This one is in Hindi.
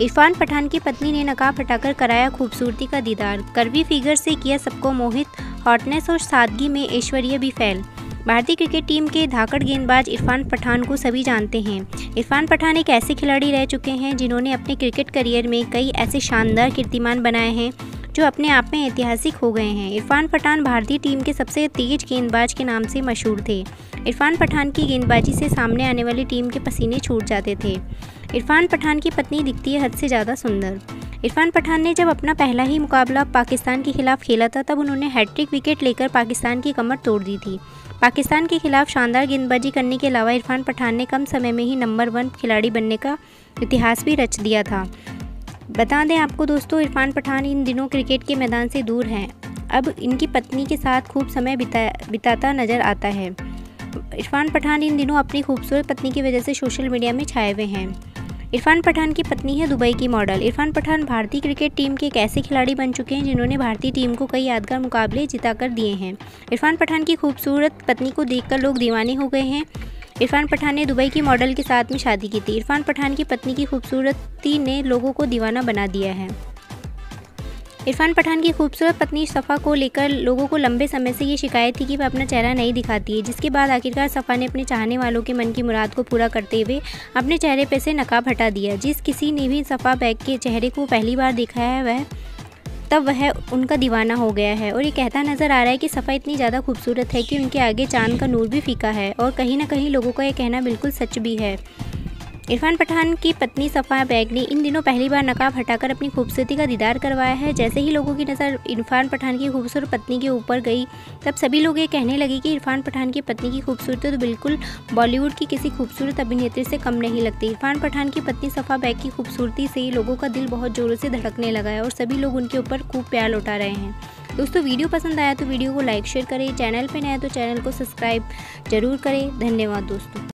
इरफान पठान की पत्नी ने नकाब हटाकर कराया खूबसूरती का दीदार। करवी फिगर से किया सबको मोहित, हॉटनेस और सादगी में ऐश्वर्य भी फैल। भारतीय क्रिकेट टीम के धाकड़ गेंदबाज इरफान पठान को सभी जानते हैं। इरफान पठान एक ऐसे खिलाड़ी रह चुके हैं जिन्होंने अपने क्रिकेट करियर में कई ऐसे शानदार कीर्तिमान बनाए हैं। जो अपने आप में ऐतिहासिक हो गए हैं। इरफान पठान भारतीय टीम के सबसे तेज गेंदबाज के नाम से मशहूर थे। इरफान पठान की गेंदबाजी से सामने आने वाली टीम के पसीने छूट जाते थे। इरफान पठान की पत्नी दिखती है हद से ज़्यादा सुंदर। इरफान पठान ने जब अपना पहला ही मुकाबला पाकिस्तान के खिलाफ खेला था, तब उन्होंने हैट्रिक विकेट लेकर पाकिस्तान की कमर तोड़ दी थी। पाकिस्तान के खिलाफ शानदार गेंदबाजी करने के अलावा इरफान पठान ने कम समय में ही नंबर वन खिलाड़ी बनने का इतिहास भी रच दिया था। बता दें आपको दोस्तों, इरफान पठान इन दिनों क्रिकेट के मैदान से दूर हैं। अब इनकी पत्नी के साथ खूब समय बिता, बिताता नज़र आता है। इरफान पठान इन दिनों अपनी खूबसूरत पत्नी की वजह से सोशल मीडिया में छाए हुए हैं। इरफान पठान की पत्नी है दुबई की मॉडल। इरफान पठान भारतीय क्रिकेट टीम के एक ऐसे खिलाड़ी बन चुके हैं जिन्होंने भारतीय टीम को कई यादगार मुकाबले जिताकर दिए हैं। इरफान पठान की खूबसूरत पत्नी को देखकर लोग दीवाने हो गए हैं। इरफान पठान ने दुबई की मॉडल के साथ में शादी की थी। इरफान पठान की पत्नी की खूबसूरती ने लोगों को दीवाना बना दिया है। इरफान पठान की खूबसूरत पत्नी सफ़ा को लेकर लोगों को लंबे समय से ये शिकायत थी कि वह अपना चेहरा नहीं दिखाती है, जिसके बाद आखिरकार सफ़ा ने अपने चाहने वालों के मन की मुराद को पूरा करते हुए अपने चेहरे पर से नकाब हटा दिया। जिस किसी ने भी सफ़ा बैग के चेहरे को पहली बार देखा है, वह तब वह उनका दीवाना हो गया है और ये कहता नज़र आ रहा है कि सफ़ा इतनी ज़्यादा खूबसूरत है कि उनके आगे चाँद का नूर भी फीका है और कहीं ना कहीं लोगों का ये कहना बिल्कुल सच भी है। इरफान पठान की पत्नी सफ़ा बैग ने इन दिनों पहली बार नकाब हटाकर अपनी खूबसूरती का दीदार करवाया है। जैसे ही लोगों की नज़र इरफान पठान की खूबसूरत पत्नी के ऊपर गई, तब सभी लोग ये कहने लगे कि इरफान पठान की पत्नी की खूबसूरती तो बिल्कुल बॉलीवुड की किसी खूबसूरत अभिनेत्री से कम नहीं लगती। इरफान पठान की पत्नी सफ़ा बैग की खूबसूरती से ही लोगों का दिल बहुत ज़ोरों से धड़कने लगा है और सभी लोग उनके ऊपर खूब प्यार लौटा रहे हैं। दोस्तों, वीडियो पसंद आया तो वीडियो को लाइक, शेयर करें। चैनल पर नया तो चैनल को सब्सक्राइब ज़रूर करें। धन्यवाद दोस्तों।